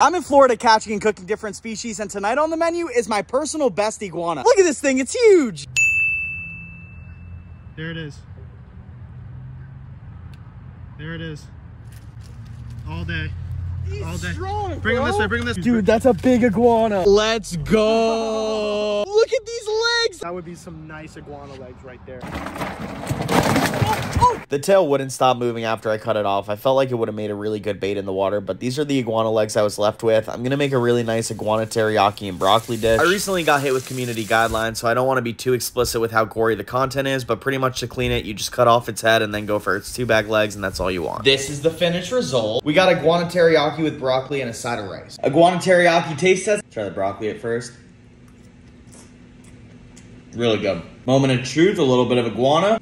I'm in Florida catching and cooking different species, and tonight on the menu is my personal best iguana. Look at this thing, it's huge. There it is. There it is. All day. He's All day. strong, Bring him this way, bring him this. Dude, that's a big iguana. Let's go. Look at these legs. That would be some nice iguana legs right there. Oh. The tail wouldn't stop moving after I cut it off. I felt like it would have made a really good bait in the water, but these are the iguana legs I was left with. I'm gonna make a really nice iguana teriyaki and broccoli dish. I recently got hit with community guidelines, so I don't want to be too explicit with how gory the content is, but pretty much to clean it, you just cut off its head and then go for its two back legs, and that's all you want. This is the finished result. We got iguana teriyaki with broccoli and a side of rice. Iguana teriyaki taste test. Try the broccoli at first. Really good. Moment of truth, a little bit of iguana.